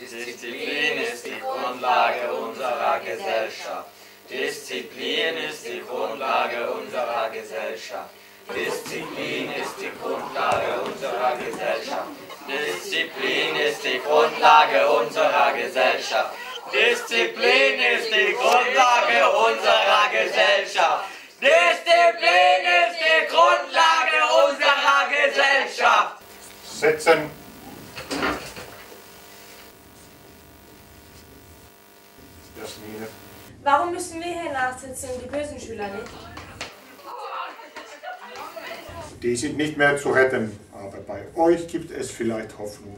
Disziplin ist die Grundlage unserer Gesellschaft. Disziplin ist die Grundlage unserer Gesellschaft. Disziplin ist die Grundlage unserer Gesellschaft. Disziplin ist die Grundlage unserer Gesellschaft. Disziplin ist die Grundlage unserer Gesellschaft. Disziplin ist die Grundlage unserer Gesellschaft. Sitzen. Jasmine. Warum müssen wir hier nachsitzen die bösen Schüler nicht? Die sind nicht mehr zu retten, aber bei euch gibt es vielleicht Hoffnung.